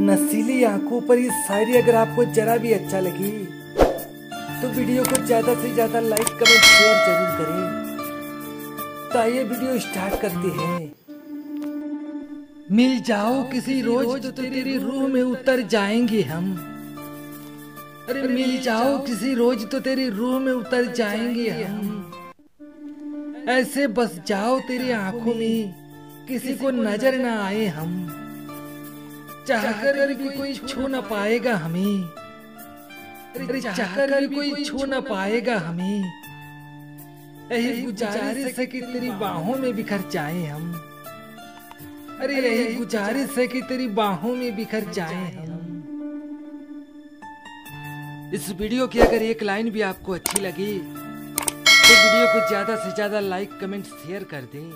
नसीली आँखों पर ये शायरी अगर आपको जरा भी अच्छा लगी तो वीडियो को ज़्यादा से ज़्यादा लाइक, कमेंट, शेयर ज़रूर करें। तो आइए वीडियो स्टार्ट करते हैं। मिल जाओ किसी रोज तो तेरी रूह में उतर जाएँगे हम। अरे मिल जाओ किसी रोज तो तेरी रूह में उतर जाएँगे हम। ऐसे बस जाओ तेरी आँखों में, किसी को नज़र ना आए हम। चाहकर भी कोई छू ना पाएगा हमें। अरे चाहकर भी कोई छू ना पाएगा हमें। यही गुजारिश है कि तेरी बाहों में बिखर जाए हम। अरे यही गुजारिश है कि तेरी बाहों में बिखर जाए हम। इस वीडियो की अगर एक लाइन भी आपको अच्छी लगी तो वीडियो को ज़्यादा से ज़्यादा लाइक कमेंट शेयर कर दें।